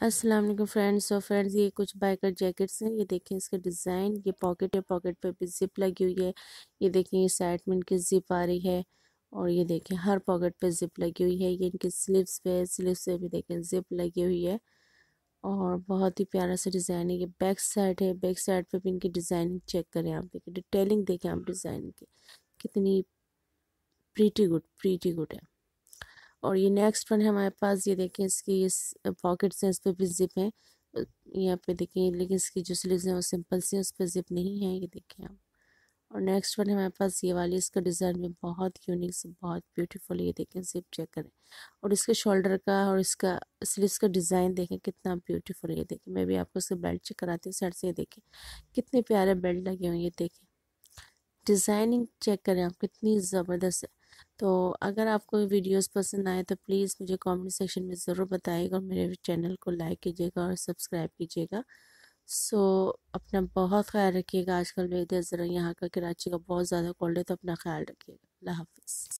अस्सलाम वालेकुम फ्रेंड्स। और फ्रेंड्स, ये कुछ बाइकर जैकेट्स हैं। ये देखें इसका डिज़ाइन। ये पॉकेट है, पॉकेट पे भी जिप लगी हुई है। ये देखें, ये साइड में इनकी जिप आ रही है और ये देखें, हर पॉकेट पे जिप लगी हुई है। ये इनके स्लीव्स पे स्लीव्स पे भी देखें जिप लगी हुई है और बहुत ही प्यारा सा डिज़ाइन है। ये बैक साइड है, बैक साइड पर भी इनकी डिज़ाइनिंग चेक करें आप। देखें डिटेलिंग देखें आप डिज़ाइन की। कितनी प्रीटी गुड प्रीटी गुड है। और ये नेक्स्ट वन है हमारे पास, ये देखें इसकी इस पॉकेट्स हैं, इस पर भी जिप है। यहाँ पे देखें, लेकिन इसकी जो स्लीव्स हैं वो सिंपल सी उस पर जिप नहीं है, ये देखें आप। और नेक्स्ट वन है हमारे पास, ये वाली, इसका डिज़ाइन भी बहुत यूनिक से बहुत ब्यूटीफुल ये देखें जिप चेक करें। और इसके शोल्डर का और इसका स्लीव्स का डिज़ाइन देखें, कितना ब्यूटीफुल ये देखें। मैं भी आपको इसका बेल्ट चेक कराती हूँ साइड से, ये देखें। कितने प्यारे बेल्ट लगे हुए ये देखें। डिज़ाइनिंग चेक करें आप, कितनी ज़बरदस्त है। तो अगर आपको वीडियोस पसंद आए तो प्लीज़ मुझे कमेंट सेक्शन में ज़रूर बताइएगा और मेरे चैनल को लाइक कीजिएगा और सब्सक्राइब कीजिएगा। सो, अपना बहुत ख्याल रखिएगा। आजकल वेदर ज़रा यहाँ का कराची का बहुत ज़्यादा कोल्ड है तो अपना ख्याल रखिएगा। अल्लाह हाफिज़।